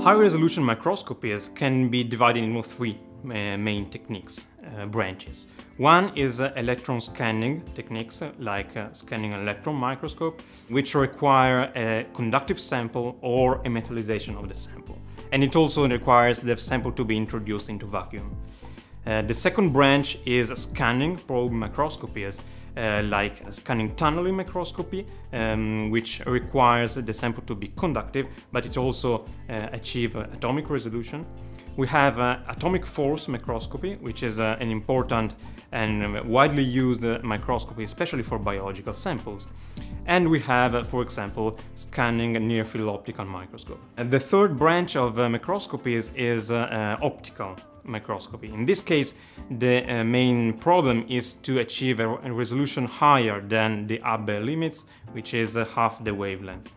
High-resolution microscopies can be divided into three uh, main techniques, uh, branches. One is uh, electron scanning techniques, like uh, scanning an electron microscope, which require a conductive sample or a metallization of the sample. And it also requires the sample to be introduced into vacuum. Uh, the second branch is scanning probe microscopies, uh, like scanning tunneling microscopy, um, which requires the sample to be conductive, but it also uh, achieve atomic resolution. We have uh, atomic force microscopy, which is uh, an important and widely used microscopy, especially for biological samples. And we have, for example, scanning near field optical microscope. And the third branch of microscopies is optical microscopy. In this case, the uh, main problem is to achieve a, resolution higher than the Abbe limits, which is uh, half the wavelength.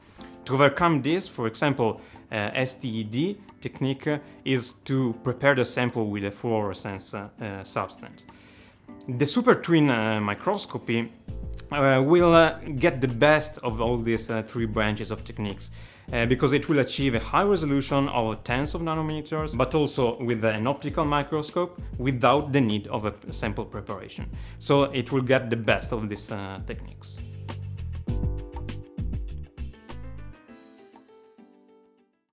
To overcome this, for example, uh, STED technique is to prepare the sample with a fluorescence uh, uh, substance. The SUPERTWIN uh, microscopy will get the best of all these three branches of techniques because it will achieve a high resolution of tens of nanometers but also with an optical microscope without the need of a sample preparation. So it will get the best of these uh, techniques.